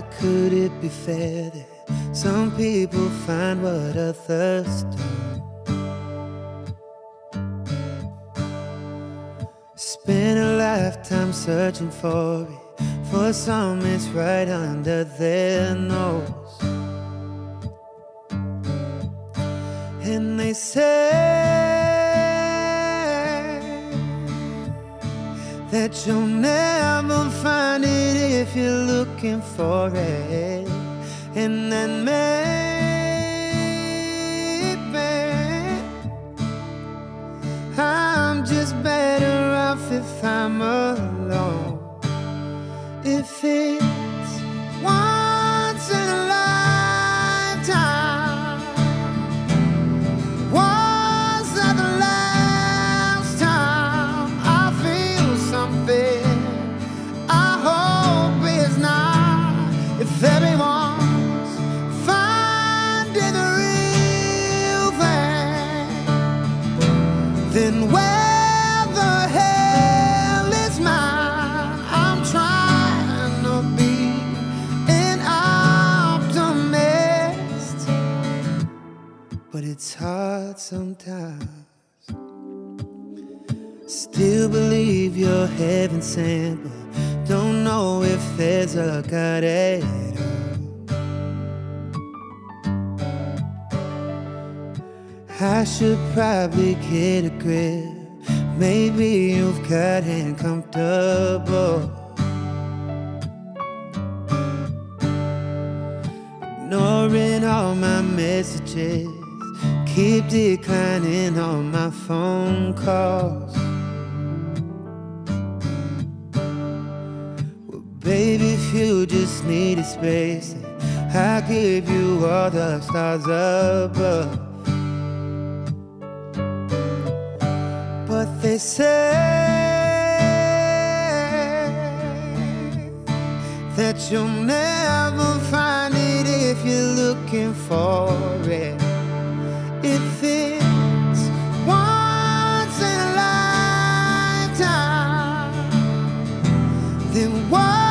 How could it be fair that some people find what others don't? Spend a lifetime searching for it, for some it's right under their nose. And they say that you'll never find it if you're looking for it. And that maybe I'm just better off if I'm alone. If it's but it's hard sometimes. Still believe you're heaven sent, but don't know if there's a God at all. I should probably get a grip. Maybe you've gotten comfortable. Ignoring all my messages. Keep declining all my phone calls. Well, baby, if you just needed space, I'll give you all the stars above. But they say that you'll never find it if you're looking for it. If it's once in a lifetime, then what?